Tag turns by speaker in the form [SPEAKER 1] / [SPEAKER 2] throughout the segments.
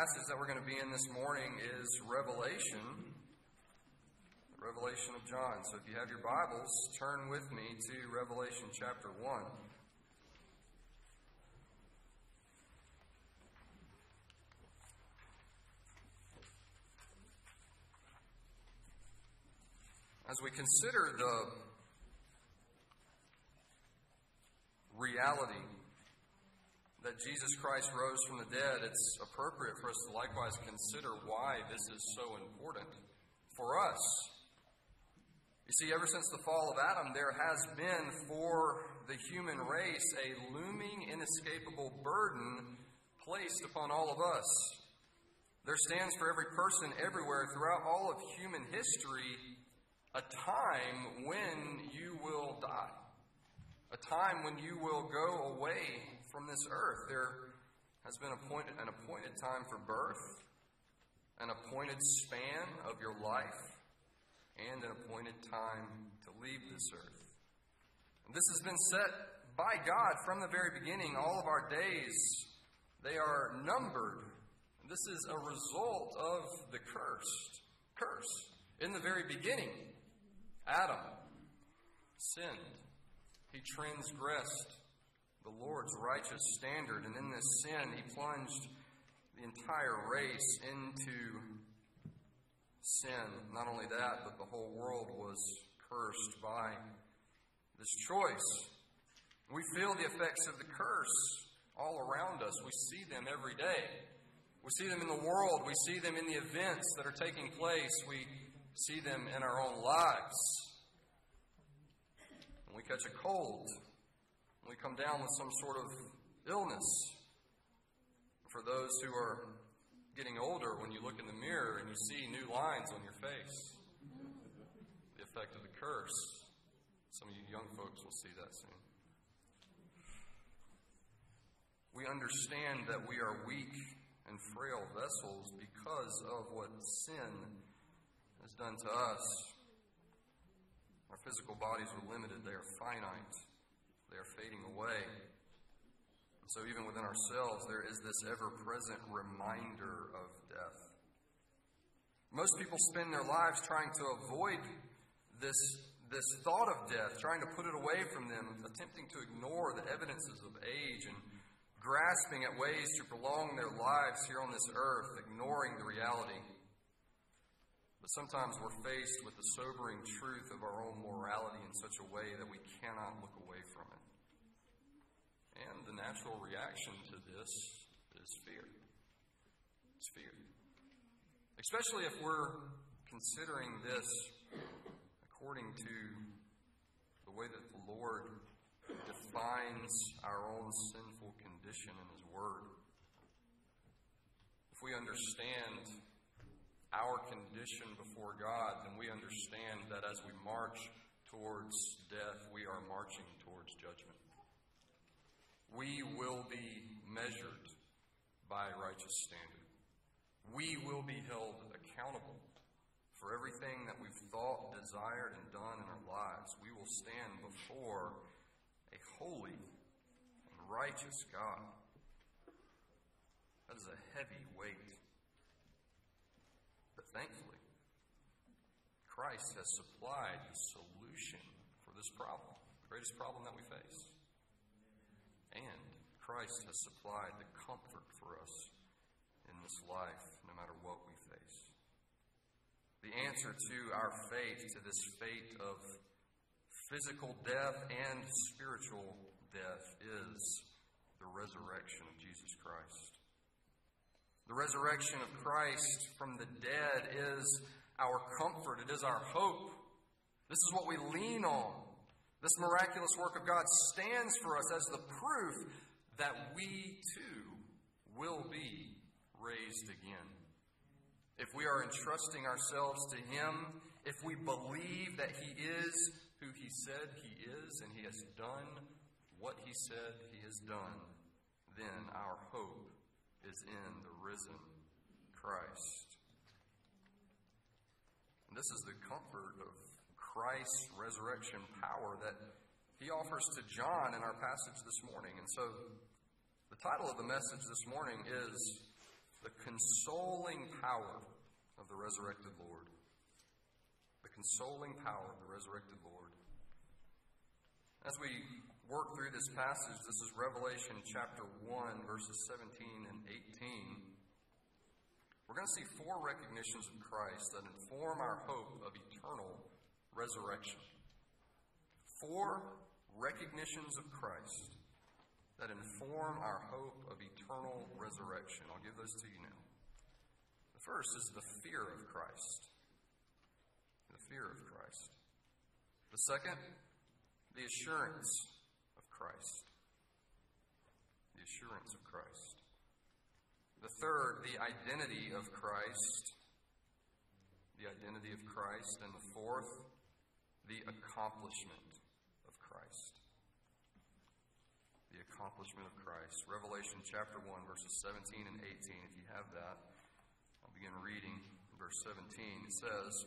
[SPEAKER 1] passage that we're going to be in this morning is Revelation, Revelation of John. So if you have your Bibles, turn with me to Revelation chapter 1. As we consider the reality that Jesus Christ rose from the dead, it's appropriate for us to likewise consider why this is so important for us. You see, ever since the fall of Adam, there has been for the human race a looming, inescapable burden placed upon all of us. There stands for every person everywhere throughout all of human history a time when you will die, a time when you will go away from this earth. There has been appointed, an appointed time for birth, an appointed span of your life, and an appointed time to leave this earth. And this has been set by God from the very beginning. All of our days, they are numbered. This is a result of the cursed curse. In the very beginning, Adam sinned. He transgressed the Lord's righteous standard. And in this sin, he plunged the entire race into sin. Not only that, but the whole world was cursed by this choice. We feel the effects of the curse all around us. We see them every day. We see them in the world. We see them in the events that are taking place. We see them in our own lives. When we catch a cold, we come down with some sort of illness. For those who are getting older, when you look in the mirror and you see new lines on your face, the effect of the curse. Some of you young folks will see that soon. We understand that we are weak and frail vessels because of what sin has done to us. Our physical bodies are limited, they are finite. They are fading away. And so, even within ourselves, there is this ever present reminder of death. Most people spend their lives trying to avoid this, this thought of death, trying to put it away from them, attempting to ignore the evidences of age and grasping at ways to prolong their lives here on this earth, ignoring the reality. But sometimes we're faced with the sobering truth of our own morality in such a way that we cannot look away. And the natural reaction to this is fear. It's fear. Especially if we're considering this according to the way that the Lord defines our own sinful condition in His Word. If we understand our condition before God, then we understand that as we march towards death, we are marching towards judgment we will be measured by a righteous standard. We will be held accountable for everything that we've thought, desired, and done in our lives. We will stand before a holy and righteous God. That is a heavy weight. But thankfully, Christ has supplied the solution for this problem, the greatest problem that we face. And Christ has supplied the comfort for us in this life, no matter what we face. The answer to our faith, to this fate of physical death and spiritual death, is the resurrection of Jesus Christ. The resurrection of Christ from the dead is our comfort, it is our hope. This is what we lean on. This miraculous work of God stands for us as the proof that we too will be raised again. If we are entrusting ourselves to Him, if we believe that He is who He said He is and He has done what He said He has done, then our hope is in the risen Christ. And this is the comfort of Christ's resurrection power that he offers to John in our passage this morning. And so the title of the message this morning is the consoling power of the resurrected Lord. The consoling power of the resurrected Lord. As we work through this passage, this is Revelation chapter 1, verses 17 and 18. We're going to see four recognitions of Christ that inform our hope of eternal resurrection. Four recognitions of Christ that inform our hope of eternal resurrection. I'll give those to you now. The first is the fear of Christ. The fear of Christ. The second, the assurance of Christ. The assurance of Christ. The third, the identity of Christ. The identity of Christ. And the fourth, the accomplishment of Christ. The accomplishment of Christ. Revelation chapter 1, verses 17 and 18. If you have that, I'll begin reading. Verse 17 it says,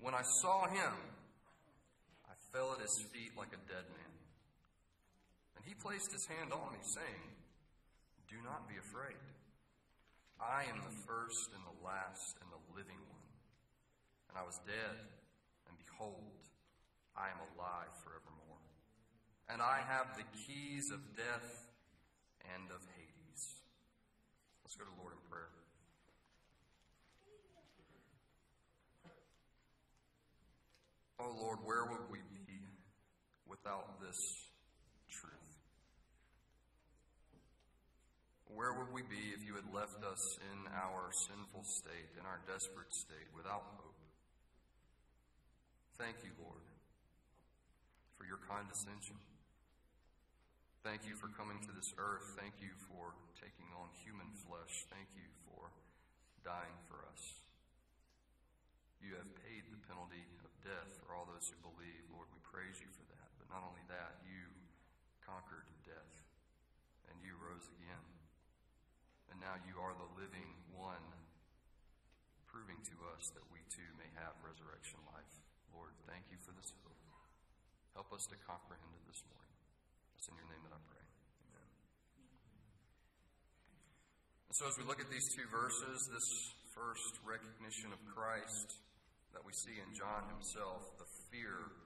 [SPEAKER 1] When I saw him, I fell at his feet like a dead man. And he placed his hand on me, saying, Do not be afraid. I am the first and the last and the living one. And I was dead, behold, I am alive forevermore and I have the keys of death and of Hades. Let's go to Lord in prayer. Oh Lord, where would we be without this truth? Where would we be if you had left us in our sinful state, in our desperate state, without hope? Thank you, Lord, for your condescension. Thank you for coming to this earth. Thank you for taking on human flesh. Thank you for dying for us. You have paid the penalty of death for all those who believe. Lord, we praise you for that. But not only that, you conquered death and you rose again. And now you are the living one, proving to us that we too may have resurrection life. Thank you for this hope. Help us to comprehend it this morning. It's in your name that I pray. Amen. And so, as we look at these two verses, this first recognition of Christ that we see in John himself, the fear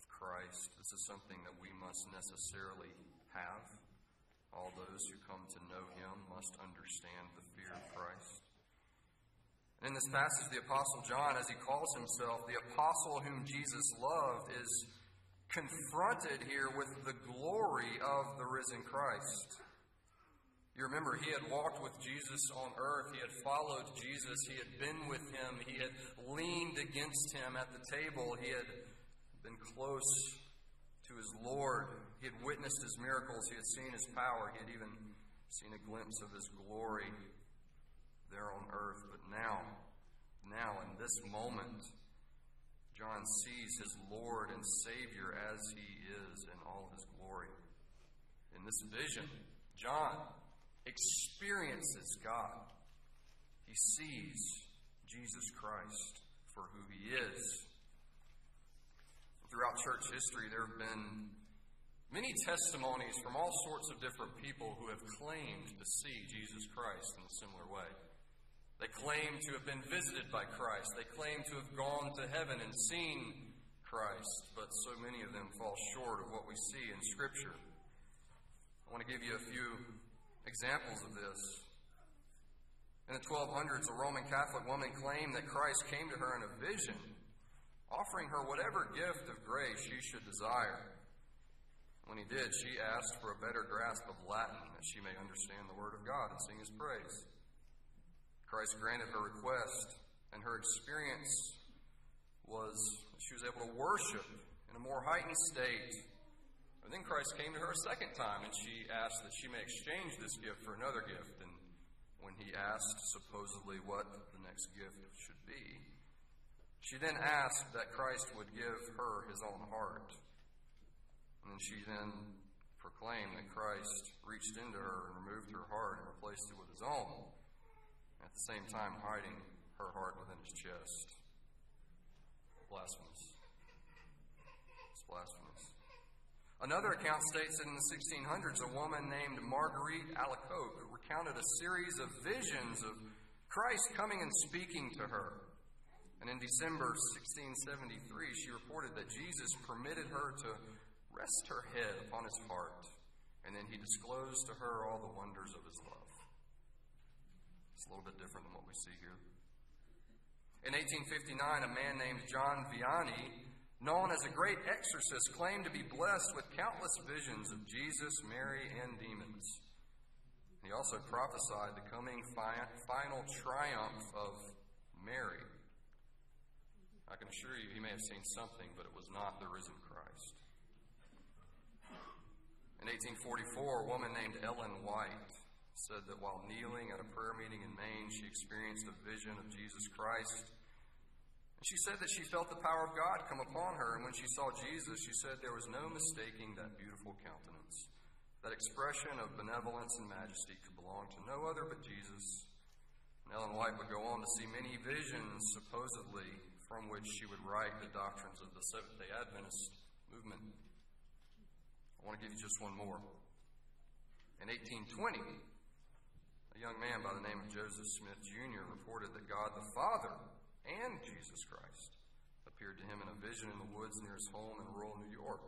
[SPEAKER 1] of Christ, this is something that we must necessarily have. All those who come to know him must understand the fear of Christ. In this passage, the Apostle John, as he calls himself, the apostle whom Jesus loved, is confronted here with the glory of the risen Christ. You remember, he had walked with Jesus on earth. He had followed Jesus. He had been with him. He had leaned against him at the table. He had been close to his Lord. He had witnessed his miracles. He had seen his power. He had even seen a glimpse of his glory there on earth. But now, now, in this moment, John sees his Lord and Savior as he is in all his glory. In this vision, John experiences God. He sees Jesus Christ for who he is. Throughout church history, there have been many testimonies from all sorts of different people who have claimed to see Jesus Christ in a similar way. They claim to have been visited by Christ. They claim to have gone to heaven and seen Christ, but so many of them fall short of what we see in Scripture. I want to give you a few examples of this. In the 1200s, a Roman Catholic woman claimed that Christ came to her in a vision, offering her whatever gift of grace she should desire. When he did, she asked for a better grasp of Latin that she may understand the Word of God and sing his praise. Christ granted her request, and her experience was she was able to worship in a more heightened state. And then Christ came to her a second time, and she asked that she may exchange this gift for another gift. And when he asked, supposedly, what the next gift should be, she then asked that Christ would give her his own heart. And she then proclaimed that Christ reached into her and removed her heart and replaced it with his own at the same time hiding her heart within his chest. Blasphemous. It's blasphemous. Another account states that in the 1600s, a woman named Marguerite Alacoque recounted a series of visions of Christ coming and speaking to her. And in December 1673, she reported that Jesus permitted her to rest her head upon his heart, and then he disclosed to her all the wonders of his love. It's a little bit different than what we see here. In 1859, a man named John Vianney known as a great exorcist, claimed to be blessed with countless visions of Jesus, Mary, and demons. He also prophesied the coming fi- final triumph of Mary. I can assure you, he may have seen something, but it was not the risen Christ. In 1844, a woman named Ellen White said that while kneeling at a prayer meeting in Maine, she experienced a vision of Jesus Christ And she said that she felt the power of God come upon her, and when she saw Jesus, she said there was no mistaking that beautiful countenance. That expression of benevolence and majesty could belong to no other but Jesus. And Ellen White would go on to see many visions, supposedly, from which she would write the doctrines of the Seventh day Adventist movement. I want to give you just one more. In 1820, a young man by the name of Joseph Smith Jr. reported that God the Father and Jesus Christ appeared to him in a vision in the woods near his home in rural New York.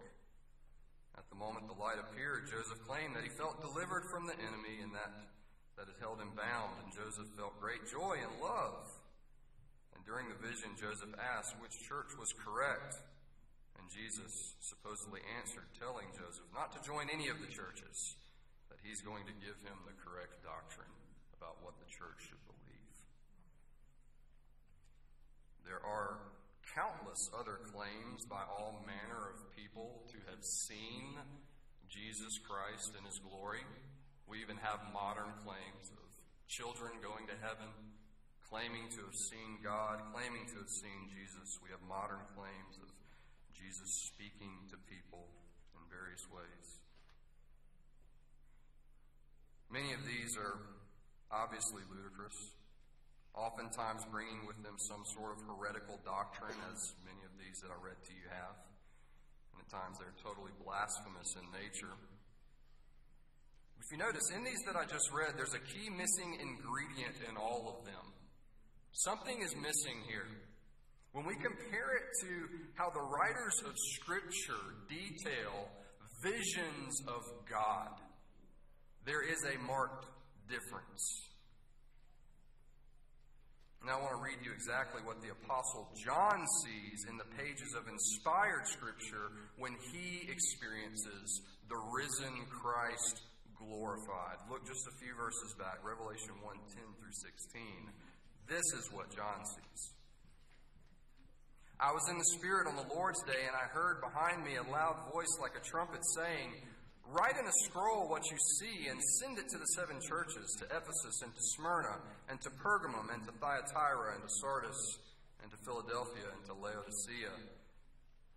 [SPEAKER 1] At the moment the light appeared, Joseph claimed that he felt delivered from the enemy and that, that it held him bound, and Joseph felt great joy and love. And during the vision, Joseph asked which church was correct. And Jesus supposedly answered, telling Joseph not to join any of the churches, that he's going to give him the correct doctrine about what the church should believe. There are countless other claims by all manner of people to have seen Jesus Christ in his glory. We even have modern claims of children going to heaven, claiming to have seen God, claiming to have seen Jesus. We have modern claims of Jesus speaking to people in various ways. Many of these are obviously ludicrous oftentimes bringing with them some sort of heretical doctrine, as many of these that I read to you have. And at times they're totally blasphemous in nature. If you notice, in these that I just read, there's a key missing ingredient in all of them. Something is missing here. When we compare it to how the writers of Scripture detail visions of God, there is a marked difference. Now, I want to read you exactly what the Apostle John sees in the pages of inspired Scripture when he experiences the risen Christ glorified. Look just a few verses back, Revelation 1 10 through 16. This is what John sees. I was in the Spirit on the Lord's day, and I heard behind me a loud voice like a trumpet saying, Write in a scroll what you see and send it to the seven churches to Ephesus and to Smyrna and to Pergamum and to Thyatira and to Sardis and to Philadelphia and to Laodicea.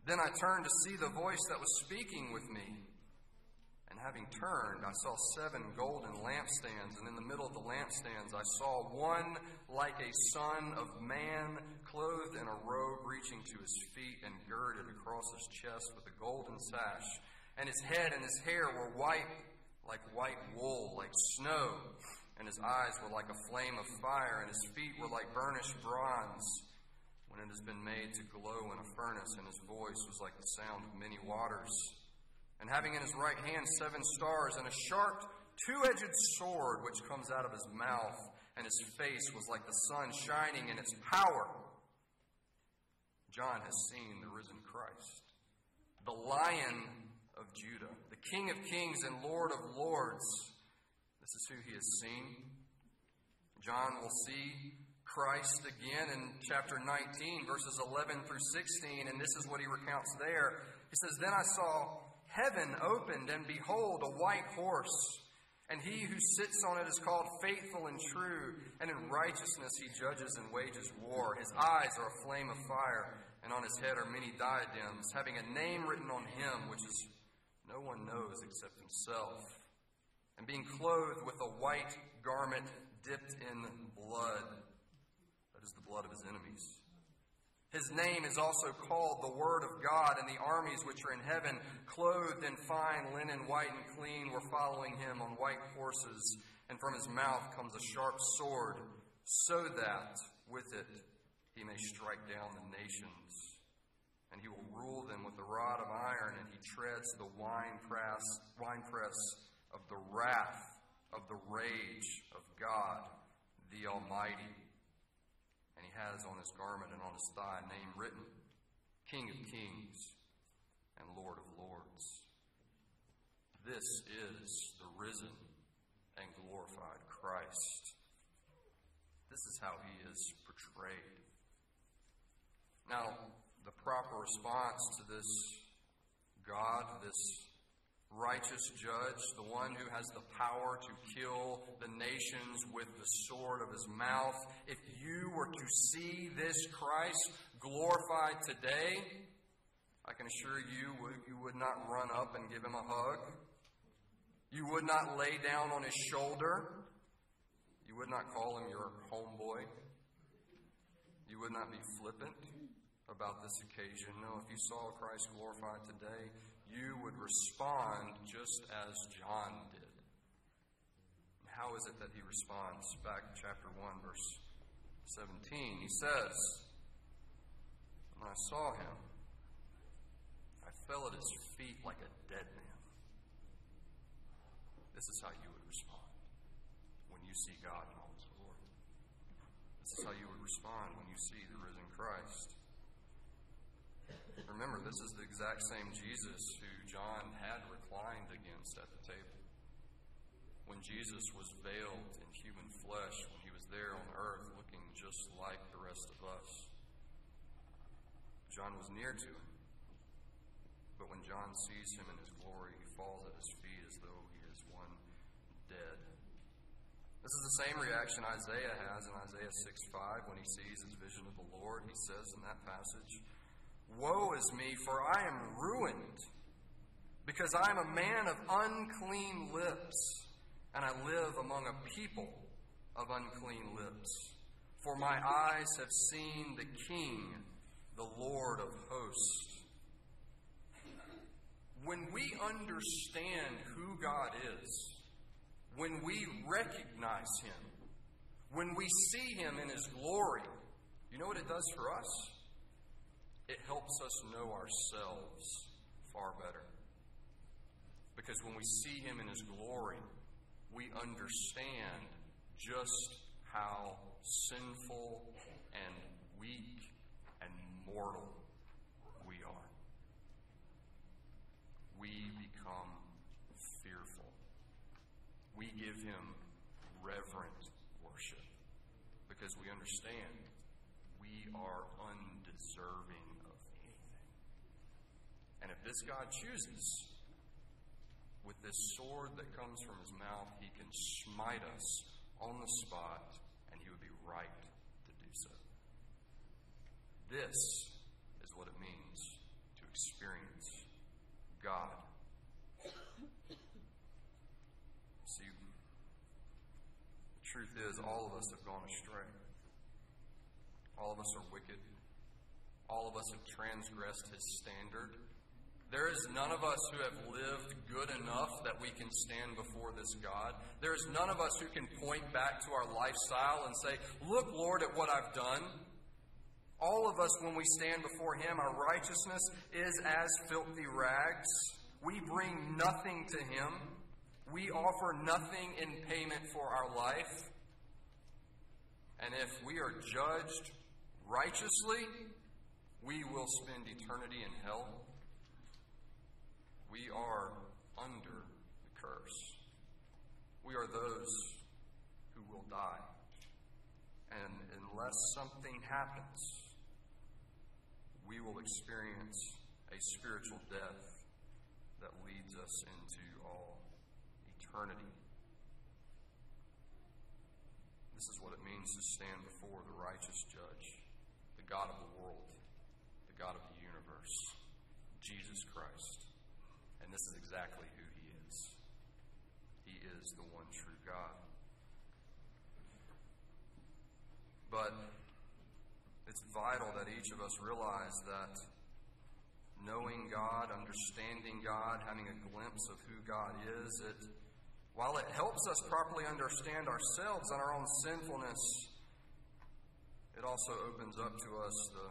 [SPEAKER 1] Then I turned to see the voice that was speaking with me. And having turned, I saw seven golden lampstands, and in the middle of the lampstands I saw one like a son of man, clothed in a robe reaching to his feet and girded across his chest with a golden sash and his head and his hair were white like white wool, like snow, and his eyes were like a flame of fire, and his feet were like burnished bronze when it has been made to glow in a furnace, and his voice was like the sound of many waters. And having in his right hand seven stars, and a sharp two edged sword which comes out of his mouth, and his face was like the sun shining in its power. John has seen the risen Christ, the lion of Judah, the King of kings and Lord of lords. This is who he has seen. John will see Christ again in chapter 19, verses 11 through 16, and this is what he recounts there. He says, Then I saw heaven opened, and behold, a white horse. And he who sits on it is called faithful and true, and in righteousness he judges and wages war. His eyes are a flame of fire, and on his head are many diadems, having a name written on him, which is no one knows except himself. And being clothed with a white garment dipped in blood, that is the blood of his enemies. His name is also called the Word of God, and the armies which are in heaven, clothed in fine linen, white and clean, were following him on white horses, and from his mouth comes a sharp sword, so that with it he may strike down the nations. And he will rule them with a rod of iron, and he treads the winepress, winepress of the wrath of the rage of God the Almighty And he has on his garment and on his thigh a name written King of Kings and Lord of Lords. This is the risen and glorified Christ. This is how he is portrayed. Now, the proper response to this God, this righteous judge, the one who has the power to kill the nations with the sword of his mouth. If you were to see this Christ glorified today, I can assure you, you would not run up and give him a hug. You would not lay down on his shoulder. You would not call him your homeboy. You would not be flippant about this occasion. No, if you saw Christ glorified today, you would respond just as John did. How is it that he responds? Back in chapter 1, verse 17, he says, When I saw him, I fell at his feet like a dead man. This is how you would respond when you see God in all his glory. This is how you would respond when you see the risen Christ. Remember, this is the exact same Jesus who John had reclined against at the table. When Jesus was veiled in human flesh, when he was there on earth looking just like the rest of us, John was near to him. But when John sees him in his glory, he falls at his feet as though he is one dead. This is the same reaction Isaiah has in Isaiah 6 5 when he sees his vision of the Lord. He says in that passage, Woe is me, for I am ruined, because I am a man of unclean lips, and I live among a people of unclean lips. For my eyes have seen the King, the Lord of hosts. When we understand who God is, when we recognize Him, when we see Him in His glory, you know what it does for us? It helps us know ourselves far better. Because when we see Him in His glory, we understand just how sinful and weak and mortal we are. We become fearful. We give Him reverent worship because we understand we are undeserving this God chooses, with this sword that comes from his mouth, he can smite us on the spot, and he would be right to do so. This is what it means to experience God. See, the truth is, all of us have gone astray. All of us are wicked. All of us have transgressed his standard. There is none of us who have lived good enough that we can stand before this God. There is none of us who can point back to our lifestyle and say, Look, Lord, at what I've done. All of us, when we stand before Him, our righteousness is as filthy rags. We bring nothing to Him. We offer nothing in payment for our life. And if we are judged righteously, we will spend eternity in hell we are under the curse. We are those who will die. And unless something happens, we will experience a spiritual death that leads us into all eternity. This is what it means to stand before the righteous judge, the God of the world, the God of the universe, Jesus Christ. And this is exactly who he is. He is the one true God. But it's vital that each of us realize that knowing God, understanding God, having a glimpse of who God is, it, while it helps us properly understand ourselves and our own sinfulness, it also opens up to us the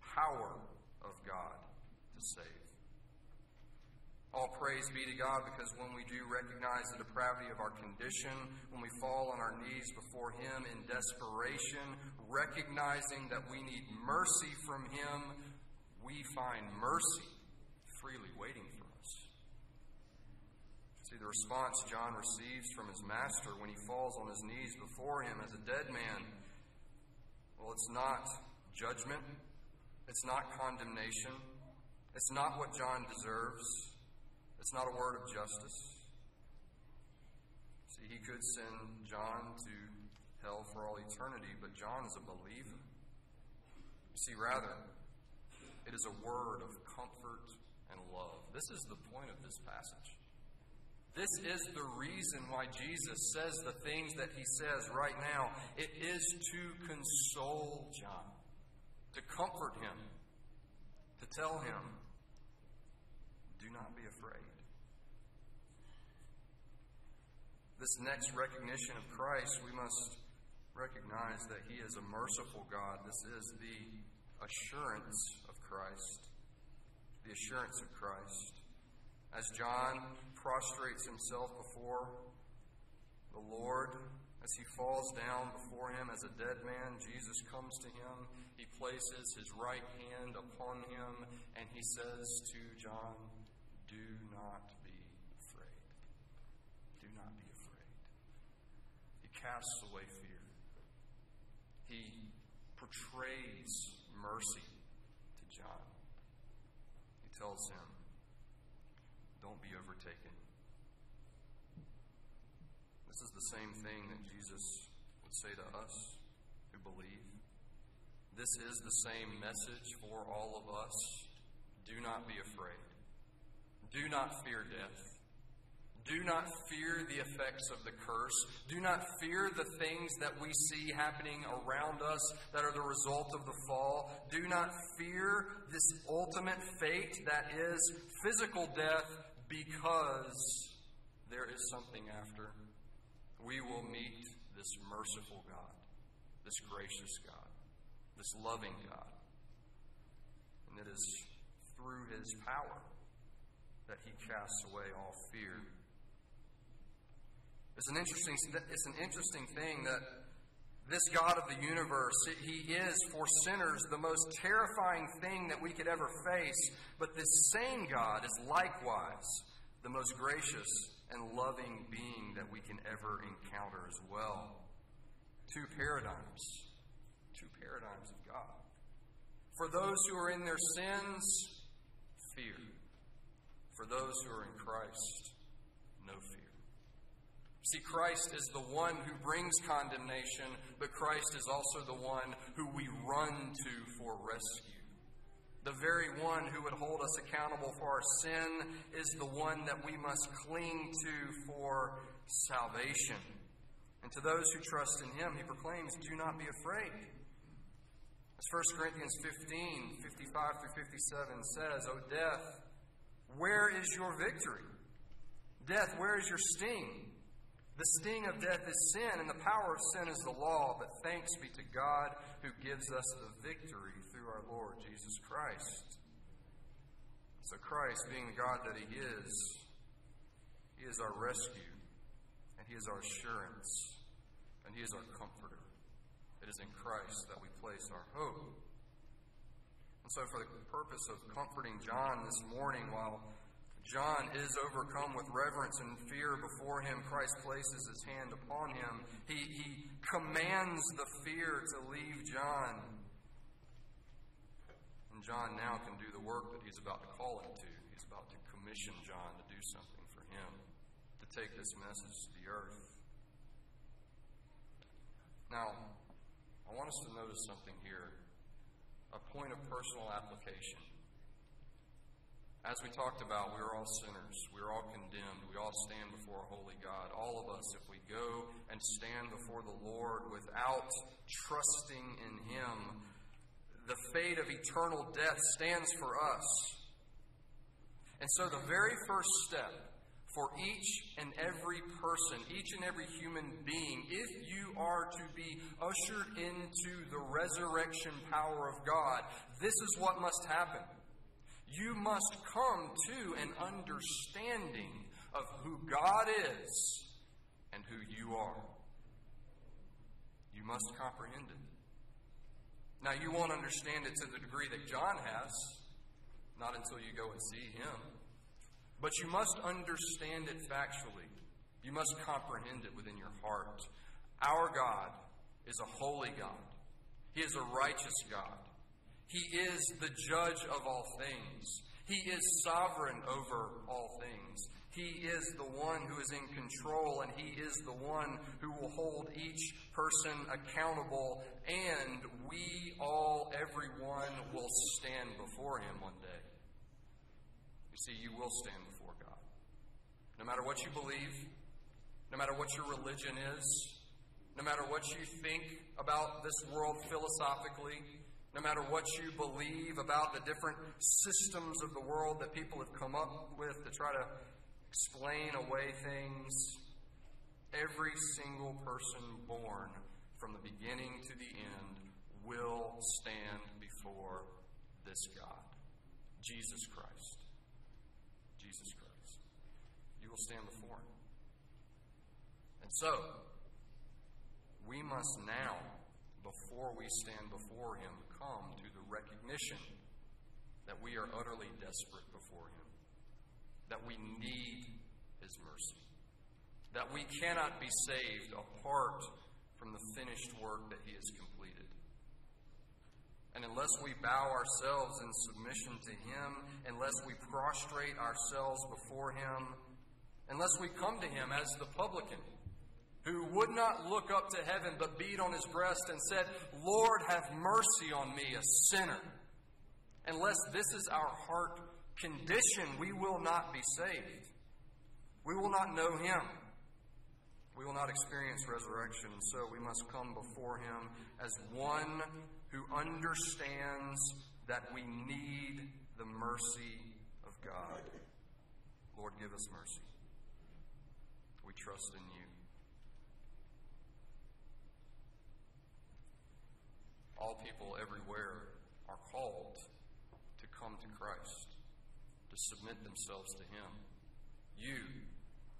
[SPEAKER 1] power of God to save. All praise be to God because when we do recognize the depravity of our condition, when we fall on our knees before Him in desperation, recognizing that we need mercy from Him, we find mercy freely waiting for us. See, the response John receives from his master when he falls on his knees before him as a dead man, well, it's not judgment, it's not condemnation, it's not what John deserves. It's not a word of justice. See, he could send John to hell for all eternity, but John is a believer. See, rather, it is a word of comfort and love. This is the point of this passage. This is the reason why Jesus says the things that he says right now. It is to console John, to comfort him, to tell him, do not be afraid. This next recognition of Christ, we must recognize that He is a merciful God. This is the assurance of Christ. The assurance of Christ. As John prostrates himself before the Lord, as he falls down before him as a dead man, Jesus comes to him. He places his right hand upon him, and he says to John, Do not casts away fear. He portrays mercy to John. He tells him, Don't be overtaken. This is the same thing that Jesus would say to us who believe. This is the same message for all of us. Do not be afraid. Do not fear death. Do not fear the effects of the curse. Do not fear the things that we see happening around us that are the result of the fall. Do not fear this ultimate fate that is physical death because there is something after. We will meet this merciful God, this gracious God, this loving God. And it is through his power that he casts away all fear. It's an interesting, it's an interesting thing that this God of the universe, He is for sinners the most terrifying thing that we could ever face. But this same God is likewise the most gracious and loving being that we can ever encounter as well. Two paradigms. Two paradigms of God. For those who are in their sins, fear. For those who are in Christ, See, Christ is the one who brings condemnation, but Christ is also the one who we run to for rescue. The very one who would hold us accountable for our sin is the one that we must cling to for salvation. And to those who trust in him, he proclaims, Do not be afraid. As 1 Corinthians 15 55 through 57 says, O death, where is your victory? Death, where is your sting? The sting of death is sin, and the power of sin is the law. But thanks be to God who gives us the victory through our Lord Jesus Christ. So, Christ, being the God that He is, He is our rescue, and He is our assurance, and He is our comforter. It is in Christ that we place our hope. And so, for the purpose of comforting John this morning, while John is overcome with reverence and fear before him. Christ places his hand upon him. He, he commands the fear to leave John. And John now can do the work that he's about to call him to. He's about to commission John to do something for him, to take this message to the earth. Now, I want us to notice something here a point of personal application. As we talked about, we are all sinners. We are all condemned. We all stand before a holy God. All of us, if we go and stand before the Lord without trusting in Him, the fate of eternal death stands for us. And so, the very first step for each and every person, each and every human being, if you are to be ushered into the resurrection power of God, this is what must happen. You must come to an understanding of who God is and who you are. You must comprehend it. Now, you won't understand it to the degree that John has, not until you go and see him. But you must understand it factually. You must comprehend it within your heart. Our God is a holy God, He is a righteous God. He is the judge of all things. He is sovereign over all things. He is the one who is in control, and He is the one who will hold each person accountable, and we all, everyone, will stand before Him one day. You see, you will stand before God. No matter what you believe, no matter what your religion is, no matter what you think about this world philosophically, no matter what you believe about the different systems of the world that people have come up with to try to explain away things. Every single person born from the beginning to the end will stand before this God, Jesus Christ. Jesus Christ. You will stand before him. And so, we must now, before we stand before him, come to the recognition that we are utterly desperate before him that we need His mercy, that we cannot be saved apart from the finished work that He has completed. And unless we bow ourselves in submission to Him, unless we prostrate ourselves before Him, unless we come to Him as the publican, who would not look up to heaven but beat on his breast and said, Lord, have mercy on me, a sinner. Unless this is our heart condition, we will not be saved. We will not know Him. We will not experience resurrection. So we must come before Him as one who understands that we need the mercy of God. Lord, give us mercy. We trust in you. All people everywhere are called to come to Christ to submit themselves to Him. You,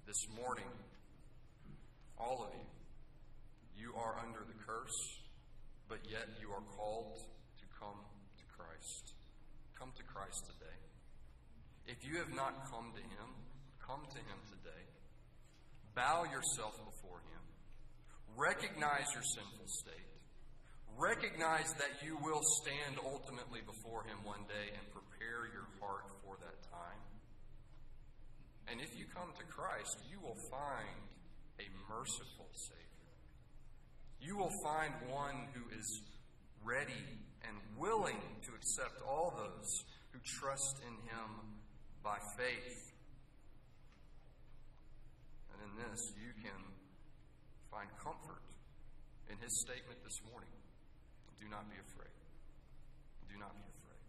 [SPEAKER 1] this morning, all of you, you are under the curse, but yet you are called to come to Christ. Come to Christ today. If you have not come to Him, come to Him today. Bow yourself before Him. Recognize your sinful state. Recognize that you will stand ultimately before Him one day and prepare your heart for that time. And if you come to Christ, you will find a merciful Savior. You will find one who is ready and willing to accept all those who trust in Him by faith. And in this, you can find comfort in His statement this morning. Do not be afraid. Do not be afraid.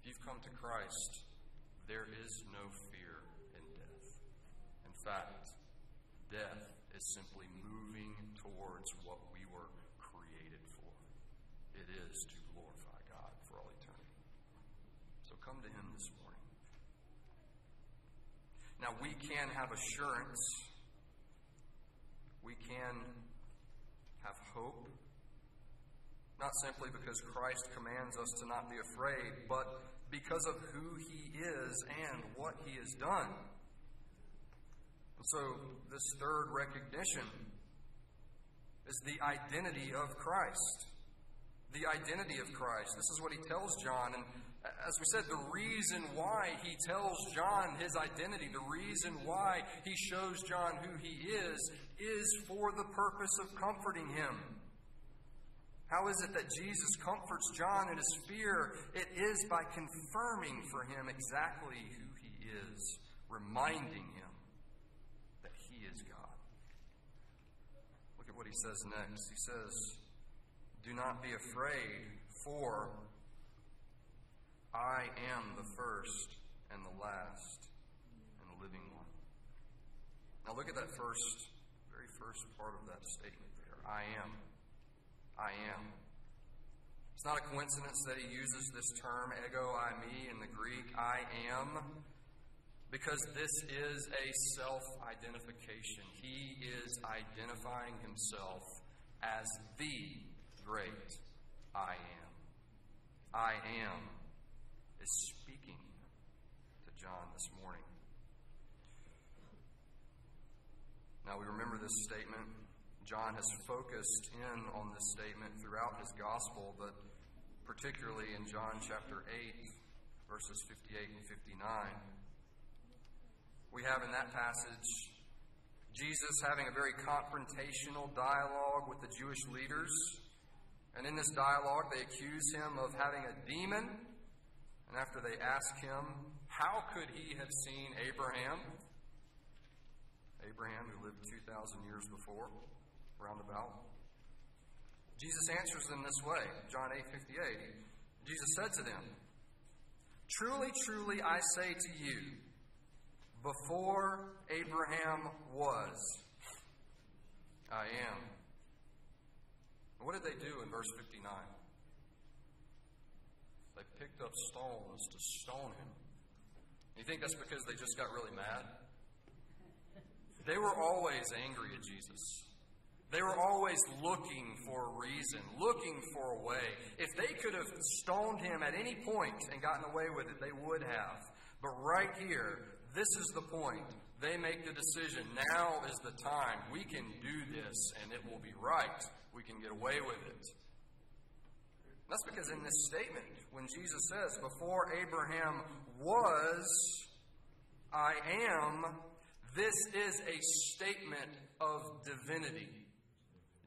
[SPEAKER 1] If you've come to Christ, there is no fear in death. In fact, death is simply moving towards what we were created for. It is to glorify God for all eternity. So come to Him this morning. Now, we can have assurance, we can have hope not simply because Christ commands us to not be afraid, but because of who he is and what he has done. And so, this third recognition is the identity of Christ. The identity of Christ. This is what he tells John. And as we said, the reason why he tells John his identity, the reason why he shows John who he is, is for the purpose of comforting him. How is it that Jesus comforts John in his fear? It is by confirming for him exactly who he is, reminding him that he is God. Look at what he says next. He says, Do not be afraid, For I am the first and the last and the living one. Now look at that first, very first part of that statement there. I am. I am. It's not a coincidence that he uses this term, ego, I, me, in the Greek, I am, because this is a self identification. He is identifying himself as the great I am. I am is speaking to John this morning. Now we remember this statement. John has focused in on this statement throughout his gospel, but particularly in John chapter 8, verses 58 and 59. We have in that passage Jesus having a very confrontational dialogue with the Jewish leaders and in this dialogue, they accuse him of having a demon. And after they ask him, how could he have seen Abraham? Abraham, who lived 2,000 years before, roundabout. Jesus answers them this way John 8 58. Jesus said to them, Truly, truly, I say to you, before Abraham was, I am. What did they do in verse 59? They picked up stones to stone him. You think that's because they just got really mad? They were always angry at Jesus. They were always looking for a reason, looking for a way. If they could have stoned him at any point and gotten away with it, they would have. But right here, this is the point. They make the decision. Now is the time. We can do this, and it will be right we can get away with it. That's because in this statement, when Jesus says, Before Abraham was, I am, this is a statement of divinity.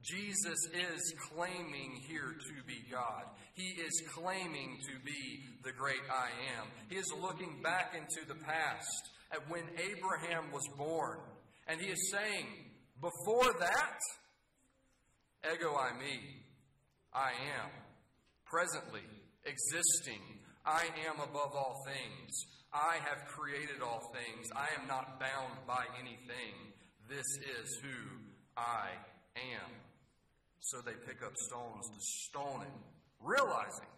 [SPEAKER 1] Jesus is claiming here to be God. He is claiming to be the great I am. He is looking back into the past at when Abraham was born. And he is saying, before that, Ego eimi. I am. Presently, existing. I am above all things. I have created all things. I am not bound by anything. This is who I am. So they pick up stones to stone him, realizing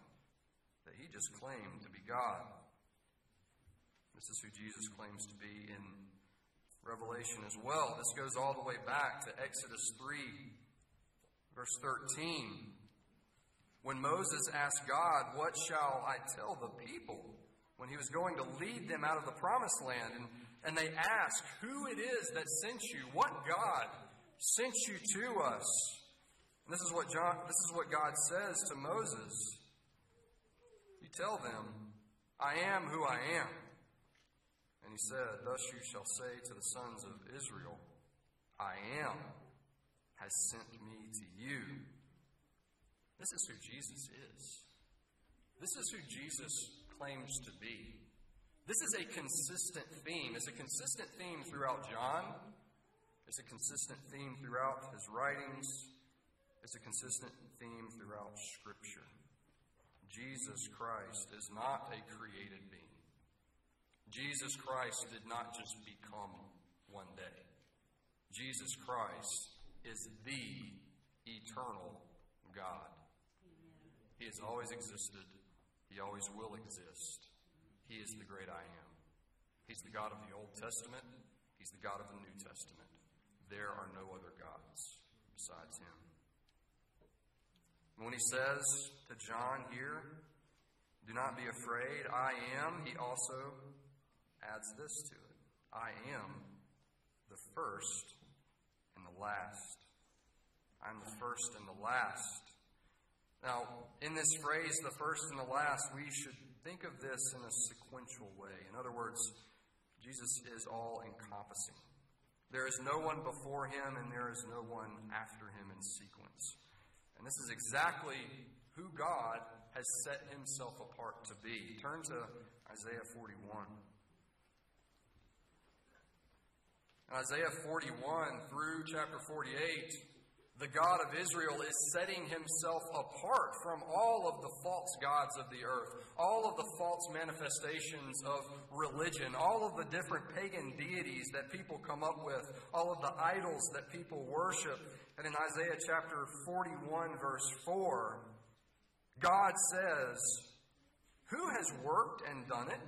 [SPEAKER 1] that he just claimed to be God. This is who Jesus claims to be in Revelation as well. This goes all the way back to Exodus 3, Verse 13 When Moses asked God, What shall I tell the people? When he was going to lead them out of the promised land, and, and they ask who it is that sent you, what God sent you to us. This is what John, this is what God says to Moses. You tell them, I am who I am. And he said, Thus you shall say to the sons of Israel, I am has sent me to you. This is who Jesus is. This is who Jesus claims to be. This is a consistent theme. It's a consistent theme throughout John. It's a consistent theme throughout his writings. It's a consistent theme throughout Scripture. Jesus Christ is not a created being. Jesus Christ did not just become one day. Jesus Christ is the eternal God. He has always existed, He always will exist. He is the great I am. He's the God of the Old Testament, He's the God of the New Testament. There are no other gods besides Him. When He says to John here, Do not be afraid, I am, He also adds this to it I am the first and the last. I'm the first and the last. Now, in this phrase, the first and the last, we should think of this in a sequential way. In other words, Jesus is all encompassing. There is no one before him, and there is no one after him in sequence. And this is exactly who God has set himself apart to be. Turn to Isaiah 41. Isaiah 41 through chapter 48, The God of Israel is setting himself apart from all of the false gods of the earth, all of the false manifestations of religion, all of the different pagan deities that people come up with, all of the idols that people worship. And in Isaiah chapter 41, verse 4, God says, Who has worked and done it,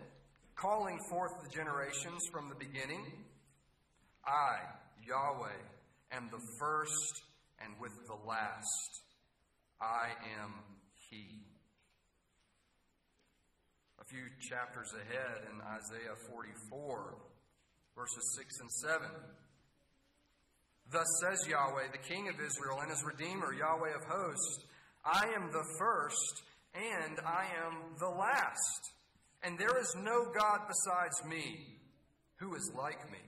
[SPEAKER 1] calling forth the generations from the beginning? I, Yahweh, am the first and with the last. I am He. A few chapters ahead in Isaiah 44, verses 6 and 7. Thus says Yahweh, the King of Israel and his Redeemer, Yahweh of hosts I am the first and I am the last. And there is no God besides me who is like me.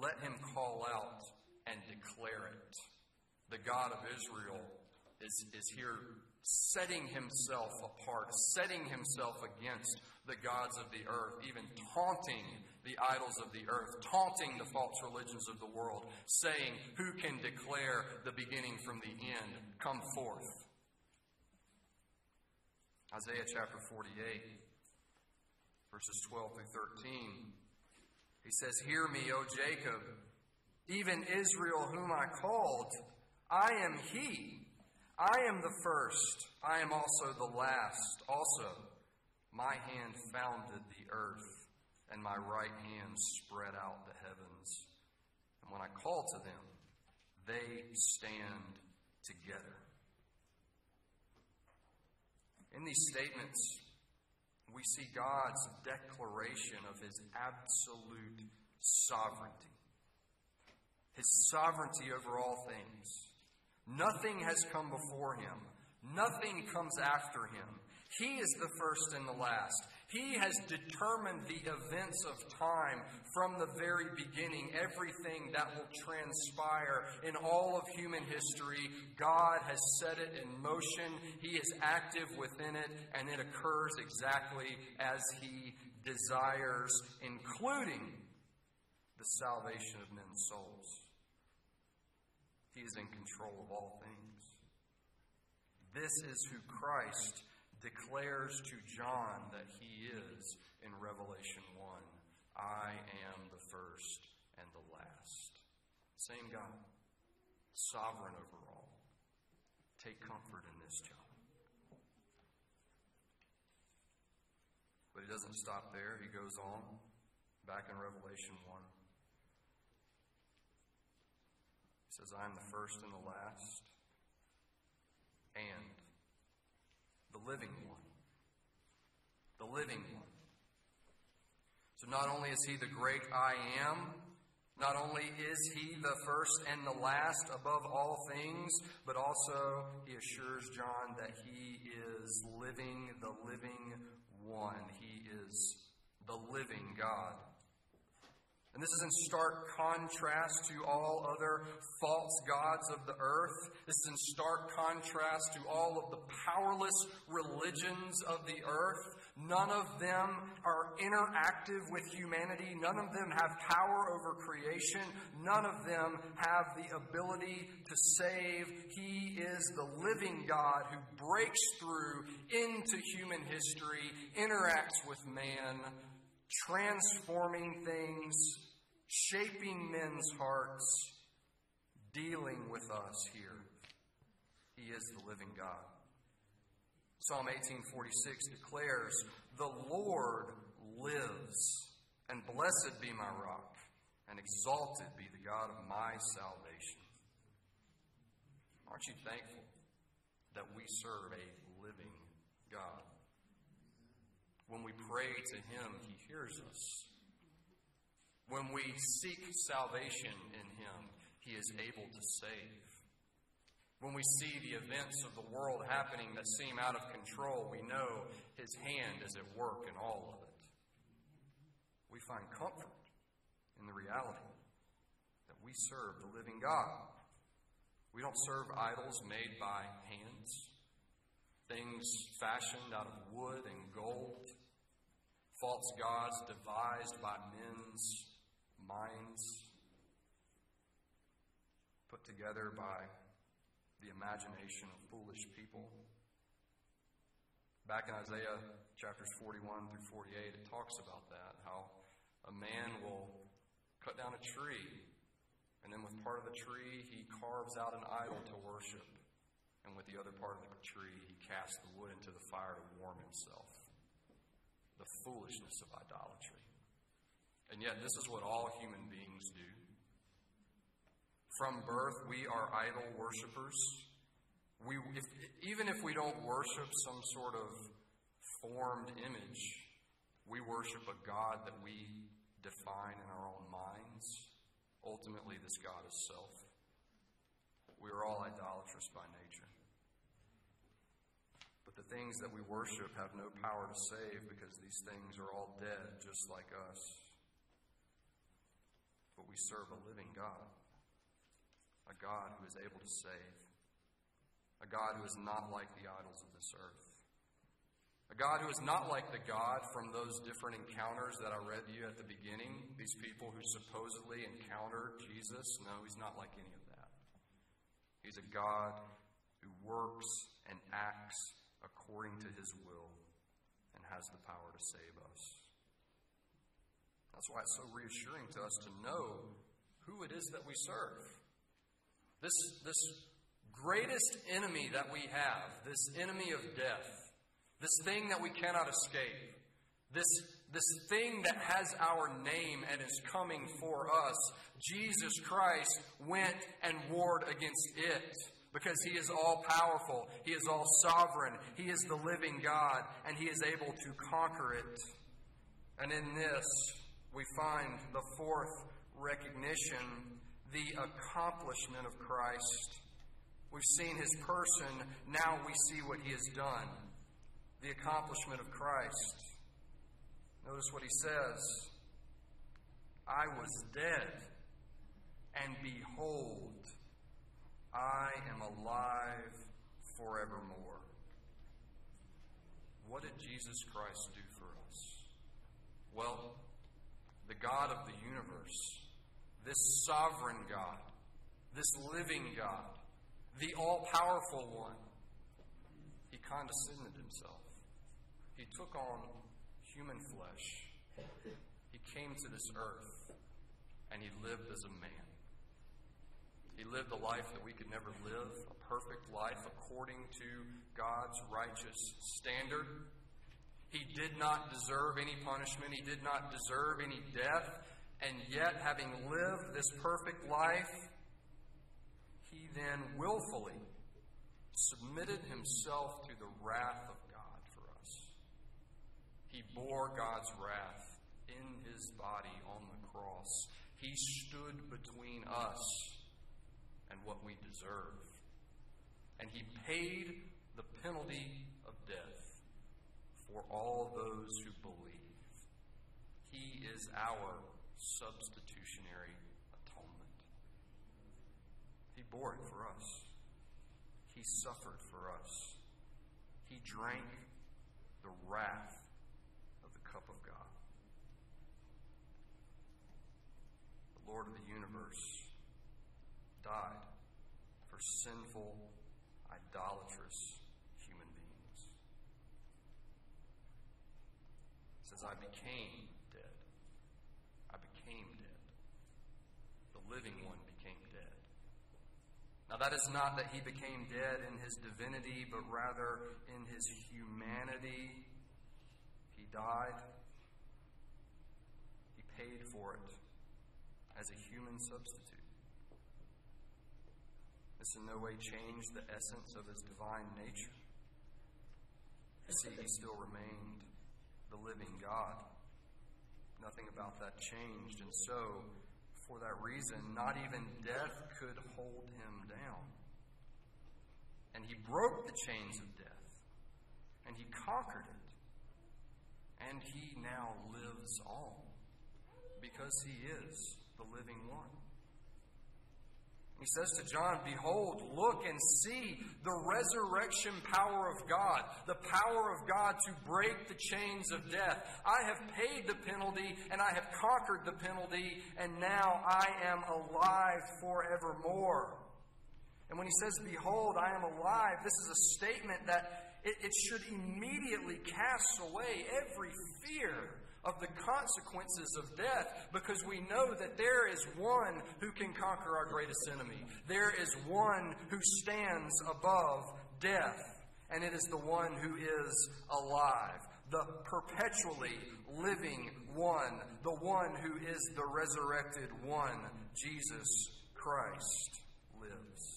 [SPEAKER 1] Let him call out and declare it the God of Israel is, is here setting himself apart, setting himself against the gods of the earth, even taunting the idols of the earth, taunting the false religions of the world, saying, Who can declare the beginning from the end? Come forth. Isaiah chapter 48, verses 12 through 13. He says, Hear me, O Jacob, even Israel, whom I called. I am He. I am the first. I am also the last. Also, my hand founded the earth, and my right hand spread out the heavens. And when I call to them, they stand together. In these statements, we see God's declaration of his absolute sovereignty, his sovereignty over all things. Nothing has come before him. Nothing comes after him. He is the first and the last. He has determined the events of time from the very beginning, everything that will transpire in all of human history. God has set it in motion. He is active within it, and it occurs exactly as He desires, including the salvation of men's souls. He is in control of all things. This is who Christ declares to John that he is in Revelation 1. I am the first and the last. Same God, sovereign over all. Take comfort in this, John. But he doesn't stop there. He goes on back in Revelation 1. Says, I am the first and the last, and the living one. The living one. So not only is he the great I am, not only is he the first and the last above all things, but also he assures John that he is living, the living one. He is the living God. And this is in stark contrast to all other false gods of the earth. This is in stark contrast to all of the powerless religions of the earth. None of them are interactive with humanity. None of them have power over creation. None of them have the ability to save. He is the living God who breaks through into human history, interacts with man, transforming things, shaping men's hearts, dealing with us here. He is the living God. Psalm 1846 declares, The Lord lives, and blessed be my rock, and exalted be the God of my salvation. Aren't you thankful that we serve a living God? When we pray to Him, He hears us. When we seek salvation in Him, He is able to save. When we see the events of the world happening that seem out of control, we know His hand is at work in all of it. We find comfort in the reality that we serve the living God. We don't serve idols made by hands, things fashioned out of wood and gold false gods devised by men's minds, put together by the imagination of foolish people. Back in Isaiah chapters 41 through 48, it talks about that how a man will cut down a tree, and then with part of the tree, he carves out an idol to worship. And with the other part of the tree, he casts the wood into the fire to warm himself. The foolishness of idolatry. And yet, this is what all human beings do. From birth, we are idol worshippers. We, if, even if we don't worship some sort of formed image, we worship a God that we define in our own minds. Ultimately, this God is self. We are all idolatrous by nature. But the things that we worship have no power to save because these things are all dead, just like us. But we serve a living God, a God who is able to save, a God who is not like the idols of this earth. A God who is not like the God from those different encounters that I read to you at the beginning, these people who supposedly encountered Jesus. No, he's not like any of that. He's a God who works and acts according to his will and has the power to save us. That's why it's so reassuring to us to know who it is that we serve. This, this greatest enemy that we have, this enemy of death, this thing that we cannot escape, this, this thing that has our name and is coming for us, Jesus Christ went and warred against it because he is all powerful, he is all sovereign, he is the living God, and he is able to conquer it. And in this, we find the fourth recognition the accomplishment of Christ. We've seen his person, now we see what he has done the accomplishment of Christ. Notice what he says I was dead, and behold, I am alive forevermore. What did Jesus Christ do for us? Well, the God of the universe, this sovereign God, this living God, the all powerful one, he condescended himself. He took on human flesh. He came to this earth and he lived as a man. He lived a life that we could never live, a perfect life according to God's righteous standard. He did not deserve any punishment, he did not deserve any death, and yet, having lived this perfect life, he then willfully submitted himself to the wrath of God for us. he bore God's wrath in his body on the cross. He stood between us and what we deserve. And he paid the penalty of death for all those who believe. He is our substitutionary atonement. He bore it for us. He suffered for us. He drank the wrath of the cup of God. The Lord of the universe, died for sinful, idolatrous human beings. It says, I became dead. I became dead. The living one became dead. Now, that is not that he became dead in his divinity, but rather in his humanity. He died. He paid for it as a human substitute. This in no way changed the essence of his divine nature. See, he still remained the living God. Nothing about that changed, and so, for that reason, not even death could hold him down. And he broke the chains of death, and he conquered it, and he now lives on because he is the living one. He says to John, Behold, look and see the resurrection power of God, the power of God to break the chains of death. I have paid the penalty and I have conquered the penalty, and now I am alive forevermore. And when he says, Behold, I am alive, this is a statement that it, it should immediately cast away every fear of the consequences of death because we know that there is one who can conquer our greatest enemy. There is one who stands above death, and it is the one who is alive, the perpetually living one, the one who is the resurrected one, Jesus Christ lives.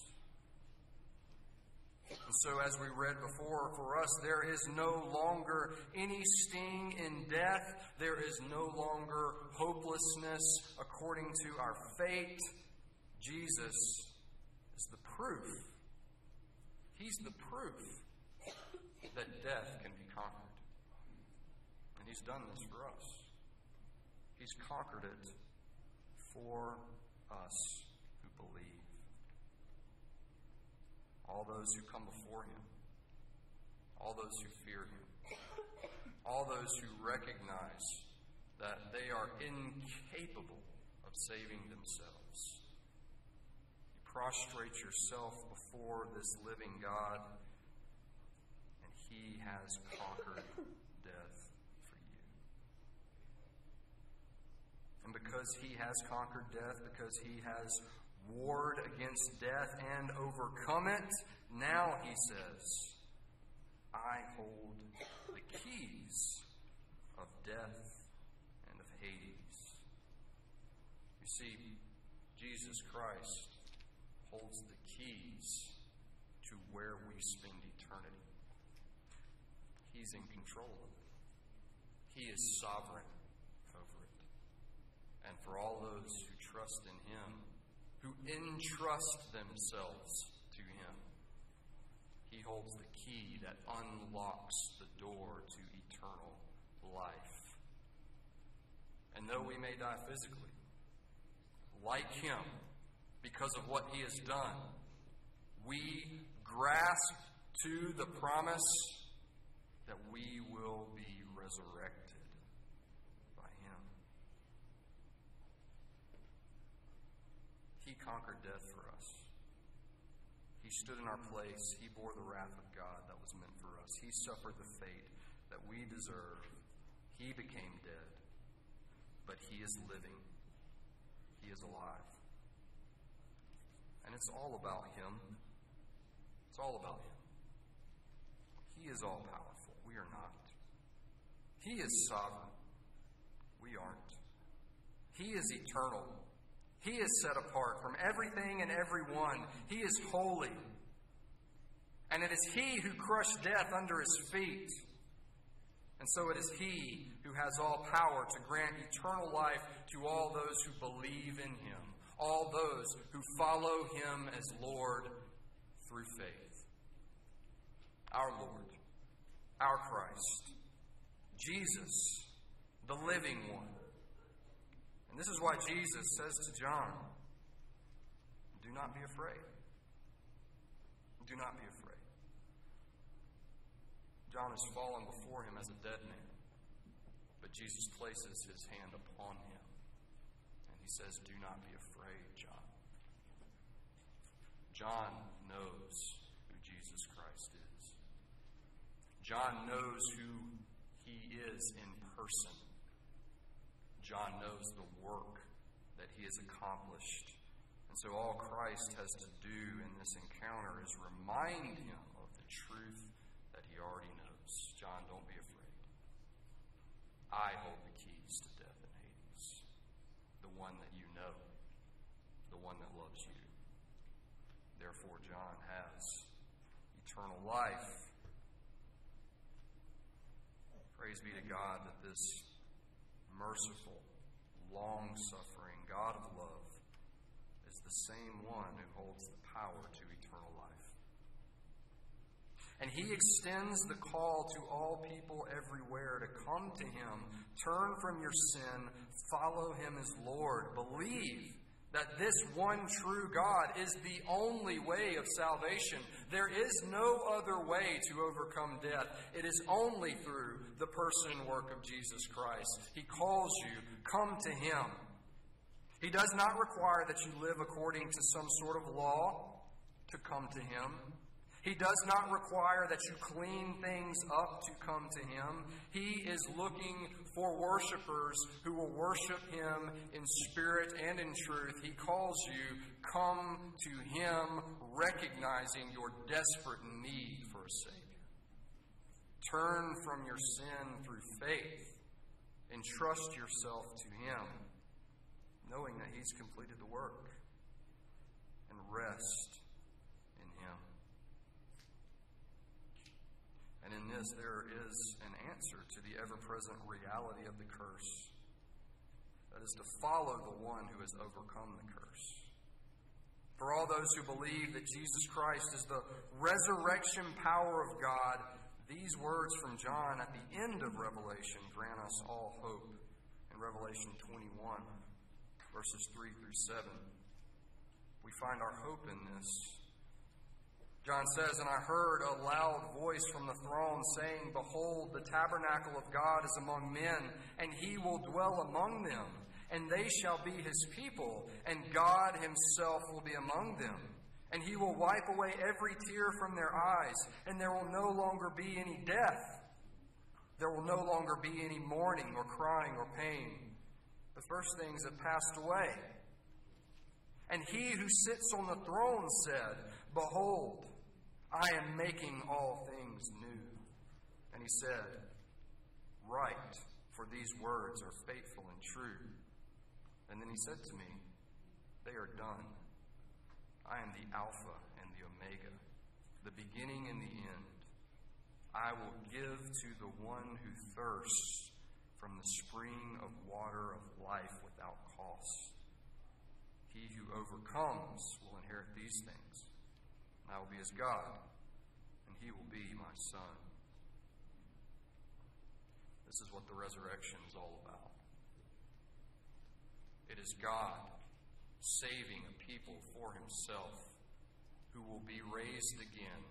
[SPEAKER 1] And so, as we read before, for us, there is no longer any sting in death. There is no longer hopelessness according to our fate. Jesus is the proof. He's the proof that death can be conquered. And He's done this for us. He's conquered it for us who believe all those who come before him, all those who fear him, all those who recognize that they are incapable of saving themselves. You prostrate yourself before this living God, and he has conquered death for you. And because he has conquered death, because he has warred against death and overcome it. Now, he says, I hold the keys of death and of Hades. You see, Jesus Christ holds the keys to where we spend eternity. He's in control of it, He is sovereign over it. And for all those who trust in Him, who entrust themselves to Him. He holds the key that unlocks the door to eternal life. And though we may die physically, like Him, because of what He has done, we grasp to the promise that we will be resurrected. Conquered death for us. He stood in our place. He bore the wrath of God that was meant for us. He suffered the fate that we deserve. He became dead, but He is living. He is alive. And it's all about Him. It's all about Him. He is all powerful. We are not. He is sovereign. We aren't. He is eternal. He is set apart from everything and everyone. He is holy. And it is He who crushed death under His feet. And so it is He who has all power to grant eternal life to all those who believe in Him, all those who follow Him as Lord through faith. Our Lord, our Christ, Jesus, the living one and this is why Jesus says to John, Do not be afraid. Do not be afraid. John has fallen before him as a dead man, but Jesus places his hand upon him. And he says, Do not be afraid, John. John knows who Jesus Christ is. John knows who he is in person. John knows the work that he has accomplished. And so all Christ has to do in this encounter is remind him of the truth that he already knows. John, don't be afraid. I hold the keys to death and Hades, the one that you know, the one that loves you. Therefore, John has eternal life. Praise be to God that this merciful, long suffering God of love is the same one who holds the power to eternal life. And he extends the call to all people everywhere to come to him, turn from your sin, follow him as Lord, believe that this one true God is the only way of salvation. There is no other way to overcome death. It is only through the person and work of Jesus Christ. He calls you, come to Him. He does not require that you live according to some sort of law. to come to Him. He does not require that you clean things up to come to Him. He is looking for worshipers who will worship Him in spirit and in truth. He calls you, come to Him, recognizing your desperate need for a Savior. Turn from your sin through faith and trust yourself to Him, knowing that He's completed the work, and rest in Him. And in this, there is an answer to the ever present reality of the curse. That is to follow the one who has overcome the curse. For all those who believe that Jesus Christ is the resurrection power of God, these words from John at the end of Revelation grant us all hope. In Revelation 21, verses 3 through 7, we find our hope in this. John says, And I heard a loud voice from the throne saying, Behold, the tabernacle of God is among men, and he will dwell among them, and they shall be his people, and God himself will be among them. And he will wipe away every tear from their eyes, and there will no longer be any death. There will no longer be any mourning or crying or pain. The first things have passed away. And he who sits on the throne said, Behold, I am making all things new. And he said, Write, for these words are faithful and true. And then he said to me, They are done. I am the Alpha and the Omega, the beginning and the end. I will give to the one who thirsts from the spring of water of life without cost. He who overcomes will inherit these things. I will be his God, and he will be my son. This is what the resurrection is all about. It is God saving a people for himself who will be raised again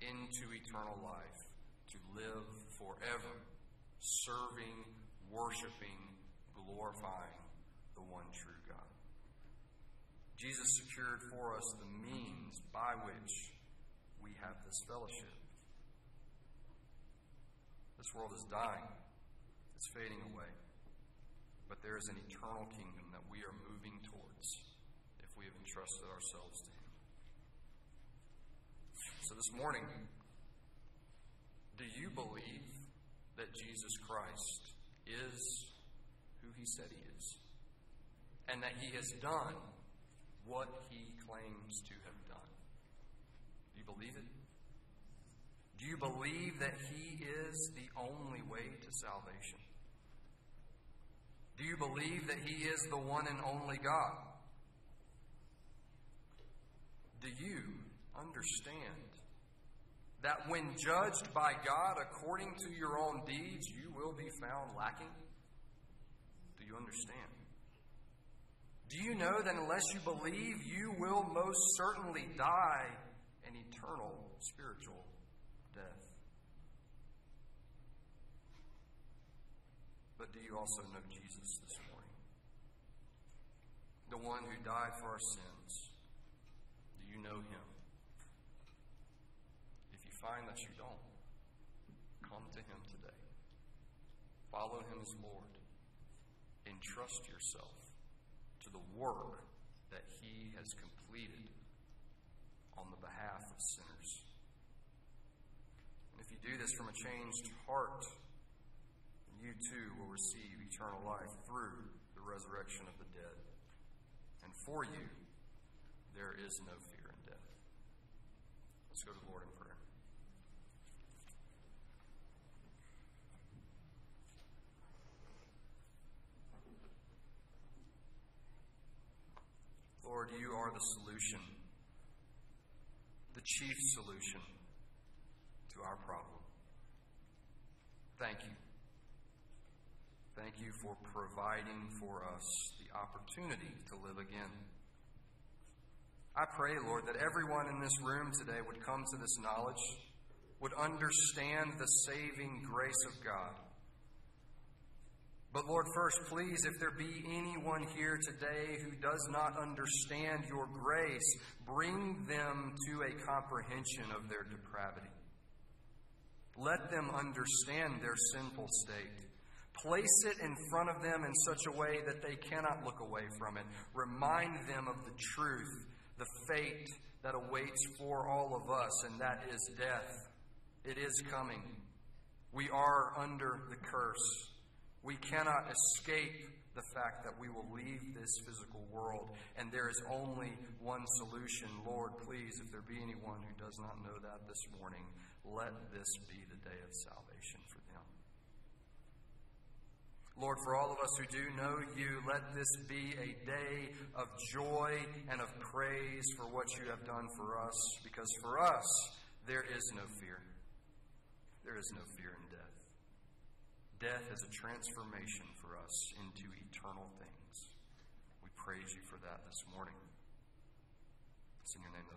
[SPEAKER 1] into eternal life to live forever, serving, worshiping, glorifying the one true God. Jesus secured for us the means by which we have this fellowship. This world is dying, it's fading away, but there is an eternal kingdom that we are moving towards if we have entrusted ourselves to Him. So this morning, do you believe that Jesus Christ is who He said He is? And that He has done what He claims to have done? Do you believe it? Do you believe that He is the only way to salvation? Do you believe that He is the one and only God? Do you understand that when judged by God according to your own deeds, you will be found lacking? Do you understand? Do you know that unless you believe, you will most certainly die an eternal spiritual death? But do you also know Jesus this morning? The one who died for our sins. Do you know him? If you find that you don't, come to him today. Follow him as Lord. Entrust yourself to the work that he has completed on the behalf of sinners. And if you do this from a changed heart, you too will receive eternal life through the resurrection of the dead. And for you, there is no fear in death. Let's go to the Lord in prayer. Lord, you are the solution, the chief solution to our problem. Thank you. Thank you for providing for us the opportunity to live again. I pray, Lord, that everyone in this room today would come to this knowledge, would understand the saving grace of God, But Lord, first, please, if there be anyone here today who does not understand your grace, bring them to a comprehension of their depravity. Let them understand their sinful state. Place it in front of them in such a way that they cannot look away from it. Remind them of the truth, the fate that awaits for all of us, and that is death. It is coming. We are under the curse. We cannot escape the fact that we will leave this physical world, and there is only one solution. Lord, please, if there be anyone who does not know that this morning, let this be the day of salvation for them. Lord, for all of us who do know you, let this be a day of joy and of praise for what you have done for us, because for us, there is no fear. There is no fear death. Is a transformation for us into eternal things. We praise you for that this morning. It's in your name.